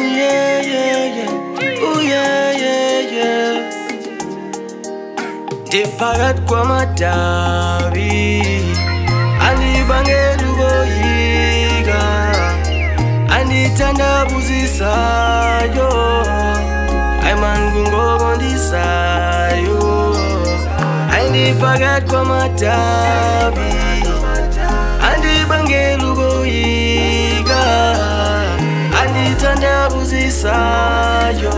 yeah, yeah. Oh, yeah, yeah, yeah. Ndiphakati kwamadhavi andibangeli ukoyika andithandabuzisayo aiman kungoko ndisayo andiphakati kwamadhavi ndisayo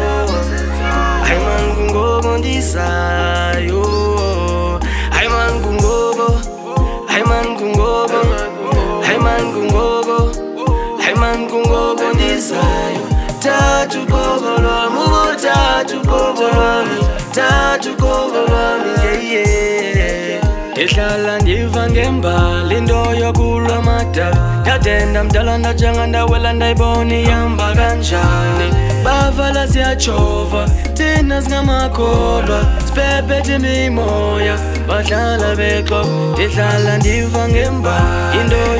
hayi mangu ngoko ndisayo hayi mangu ngoko hayi mangu ngoko hayi mangu ngoko hayi mangu ngoko ndisayo tatu kokolwa mu tatu kokolwa mu tatu kokolwa mu. ngihlala ndiva ngembali into yokulwa amadaba ndatenda mdala ndajanga ndawela ndayiboni ihamba kanjani bavala siyajova thina singamakholwa siphephethe imimoya badlala bexoxa ndihlala ndiva ngembali into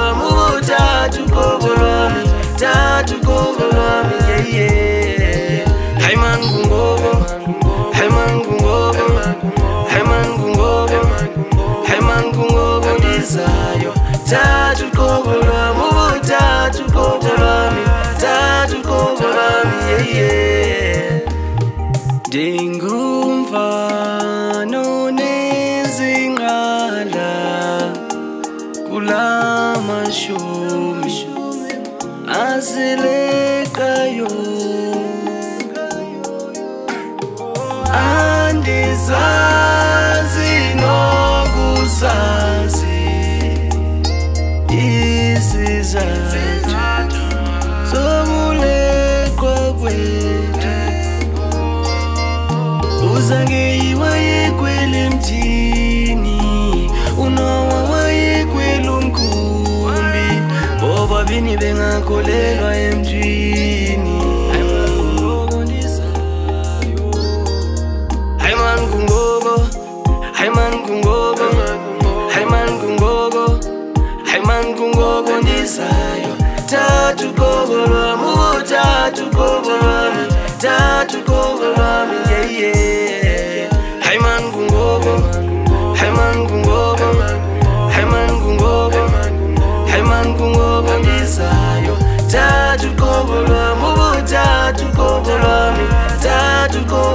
yeah Ndingumfana onezingqala kulamashumi asileqayo Andizazi nokuzazi izizathu emini bengakholelwa emjini tatukovolwami tatukovolwami tatukovolwami yeye yeah, yeah. 안아주고